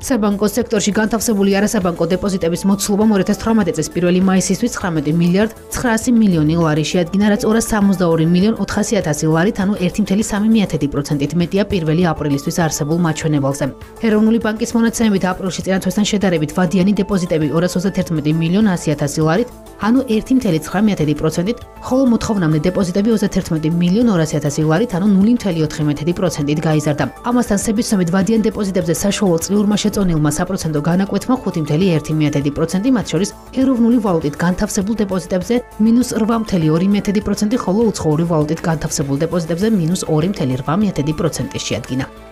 საბანკო სექტორში განთავსებული არასაბანკო დეპოზიტების მოცულობა 2018 წლის 1 მაისისთვის 19 მილიარდ 900 მილიონი ლარი შეადგინა, რაც 262 მილიონ 400 ათასი ლარით, ანუ 1.3%-ით მეტია 1 აპრილისთვის არსებულ მაჩვენებელზე. ეროვნული ბანკის მონაცემებით აპრილში წინა თვესთან შედარებით ვადიანი დეპოზიტები 231 მილიონ 100 ათასი ლარით, ანუ 1.9%-ით, ხოლო მოთხოვნამდე დეპოზიტები 31 მილიონ 200 ათასი ლარით, ანუ 0.4%-ით გაიზარდა. ამასთან სებისმიერ ვადიან დეპოზიტებზე საშუალო წლიურმა შეწონილმა საპროცენტო განაკვეთმა 5.1%, მათ შორის ეროვნული ვალუტით განთავსებულ დეპოზიტებზე -8.2%, ხოლო უცხოური ვალუტით განთავსებულ დეპოზიტებზე -2.8%-ი შეადგინა.